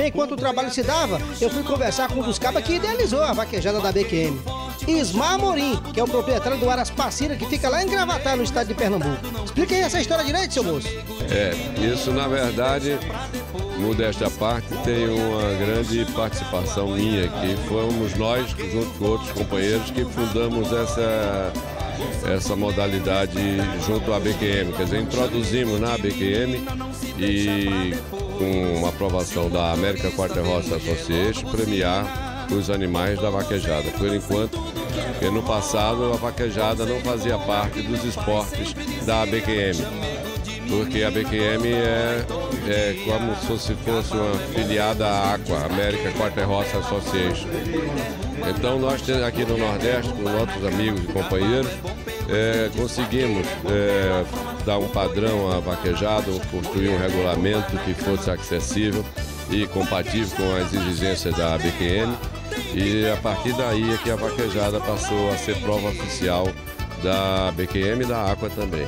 Enquanto o trabalho se dava, eu fui conversar com um dos cabas que idealizou a vaquejada da BQM. Ismar Morim, que é o proprietário do Aras Passira, que fica lá em Gravatar, no estado de Pernambuco. Explique aí essa história direito, seu moço. É, isso na verdade, modéstia à parte, tem uma grande participação minha aqui. Fomos nós, junto com outros companheiros, que fundamos essa essa modalidade junto à BQM. Quer dizer, introduzimos na BQM e com aprovação da América Quarter Roça Association premiar os animais da vaquejada. Por enquanto, porque no passado a vaquejada não fazia parte dos esportes da BQM, porque a BQM é, é como se fosse uma filiada à Aqua, América Quarter Roça Association. Então nós aqui no Nordeste, com nossos amigos e companheiros, é, conseguimos é, dar um padrão à vaquejada, construir um regulamento que fosse acessível e compatível com as exigências da BQN. E a partir daí é que a vaquejada passou a ser prova oficial da BQM e da Aqua também.